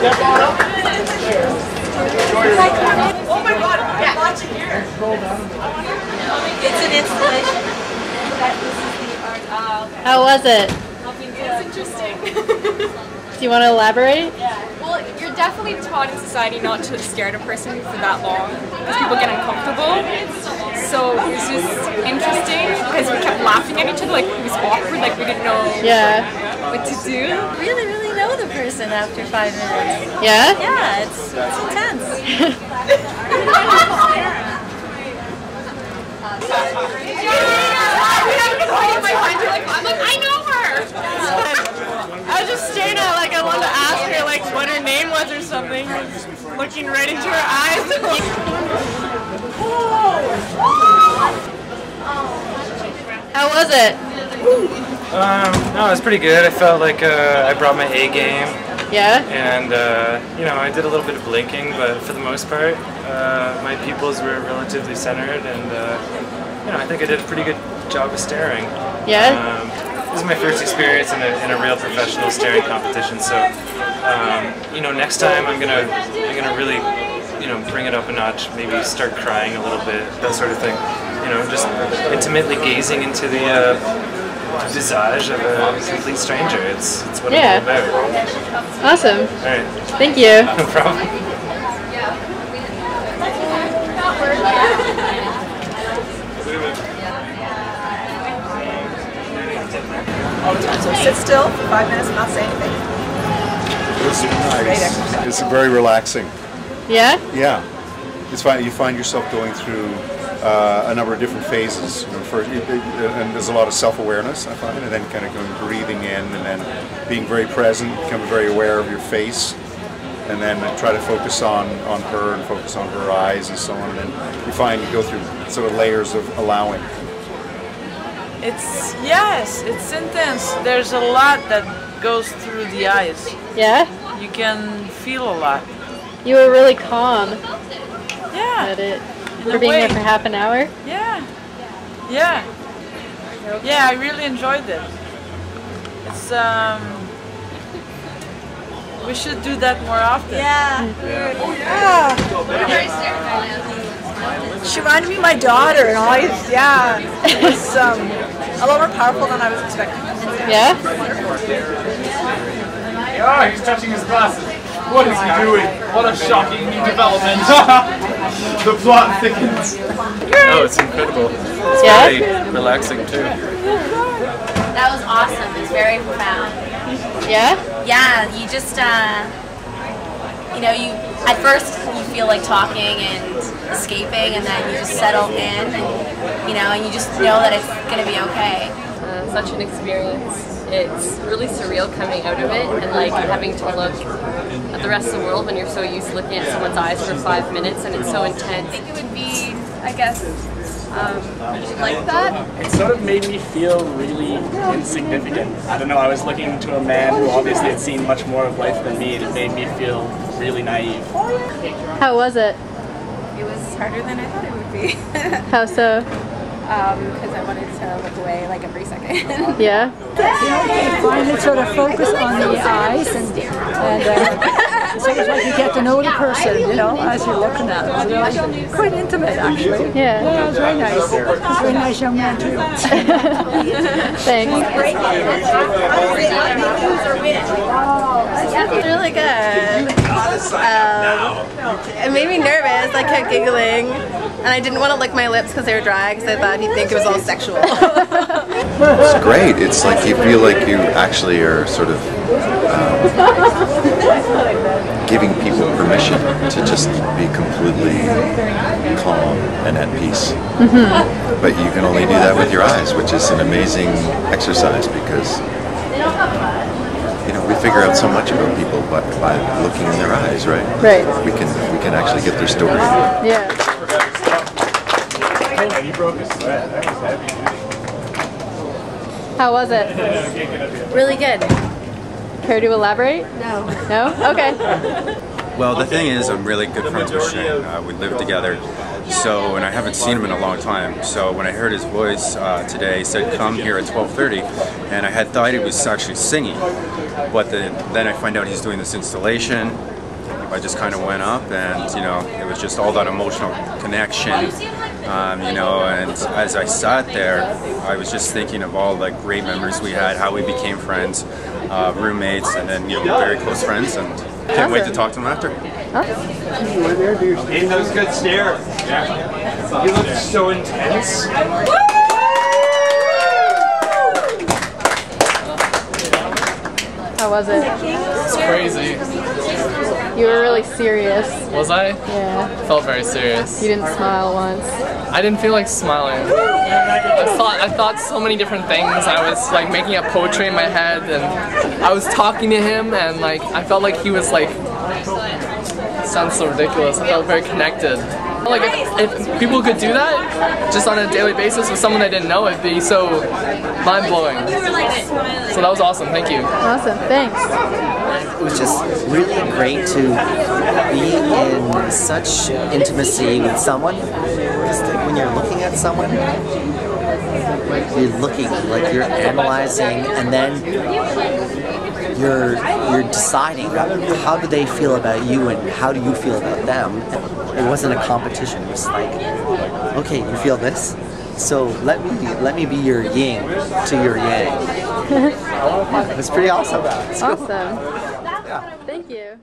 Oh my god, I'm watching here. It's an installation. How was it? It's interesting. Do you want to elaborate? Yeah. Well, you're definitely taught in society not to scare a person for that long because people get uncomfortable. So it was just interesting because we kept laughing at each other, like it was awkward, like we didn't know Yeah. what to do. Really, really know the person after five minutes. Yeah? Yeah, it's, it's intense. I'm like, I know her. I was just staring at like I wanted to ask her like what her name was or something. Looking right into her eyes. How was it? Um, no, it was pretty good. I felt like uh, I brought my A game, Yeah? and uh, you know, I did a little bit of blinking, but for the most part, uh, my pupils were relatively centered, and uh, you know, I think I did a pretty good job of staring. Yeah? Um, this is my first experience in a, in a real professional staring competition, so um, you know, next time I'm gonna I'm gonna really you know bring it up a notch, maybe start crying a little bit, that sort of thing. You know, just intimately gazing into the uh, visage of a complete stranger. It's it's what Yeah. I'm all about. Awesome. All right, Thank you. no problem. So sit still for five minutes and not say anything. It's Great nice. exercise. It's very relaxing. Yeah? Yeah, it's fine. You find yourself going through uh, a number of different phases. You know, first, it, it, and there's a lot of self-awareness I find, and then kind of going breathing in, and then being very present, becoming very aware of your face, and then try to focus on on her and focus on her eyes and so on. And then you find you go through sort of layers of allowing. It's yes, it's intense. There's a lot that goes through the eyes. Yeah? You can feel a lot. You were really calm Yeah, at it. In For a being there for half an hour? yeah, yeah, yeah. I really enjoyed it. It's um, we should do that more often. Yeah. She reminded me of my daughter and always, yeah. It's um, a lot more powerful than I was expecting. Yeah? Oh, he's touching his glasses. What is he doing? What a shocking new development. the plot thickens. Oh, it's incredible. It's Yeah? very relaxing too. That was awesome. It was very profound. Yeah? Yeah, you just, uh, you know, you at first you feel like talking and escaping, and then you just settle in, and you know, and you just know that it's gonna be okay. uh, such an experience. It's really surreal coming out of it and like having to look at the rest of the world when you're so used to looking at someone's eyes for five minutes and it's so intense. I think it would be, I guess, um, like that. It sort of made me feel really insignificant. I don't know, I was looking to a man who obviously had seen much more of life than me, and it made me feel really naive. How was it? It was harder than I thought it would be. How so? because I wanted to look away like every second. Yeah? yeah. finally sort of focus on the eyes and, and uh, it's like you get to know the person, you know, as you're looking at them. So they're like quite intimate, actually. Yeah. Yeah, it was very nice. It was a very nice young man, too. Thanks. really good. Um, it made me nervous. I kept giggling, and I didn't want to lick my lips because they were dry because I thought he'd think it was all sexual. It's great. It's like you feel like you actually are sort of um, giving people permission to just be completely calm and at peace. Mhm. But you can only do that with your eyes, which is an amazing exercise because you know we figure out so much about people by, by looking in their eyes, right? Right. We can we can actually get their story. yeah. And he broke his sweat. That was heavy. How was it? Really good. Care to elaborate? No. No? Okay. Well, the thing is, I'm really good friends with Shane. Uh, we live together, So, and I haven't seen him in a long time. So when I heard his voice uh, today, he said, "Come here at 12:30," and I had thought he was actually singing, but then then I find out he's doing this installation. I just kind of went up, and you know, it was just all that emotional connection. Um, you know, and as I sat there, I was just thinking of all the great memories we had, how we became friends, uh, roommates, and then you know, very close friends, and can't wait to talk to him after. In those good stares. Yeah. You look so intense. How was it? It's crazy. You were really serious. Was I? Yeah. Felt very serious. You didn't smile once. I didn't feel like smiling. I thought I thought so many different things. I was like making up poetry in my head, and I was talking to him, and like I felt like he was like sounds so ridiculous. I felt very connected. Like if, if people could do that just on a daily basis with someone I didn't know, it'd be so mind blowing. So that was awesome. Thank you. Awesome. Thanks. It was just really great to be in such intimacy with someone. Just like when you're looking at someone, you're looking, like you're analyzing, and then you're you're deciding how do they feel about you and how do you feel about them. It wasn't a competition. It was like, okay, you feel this, so let me let me be your yin to your yang. It was pretty awesome. It's cool. Awesome. Thank you.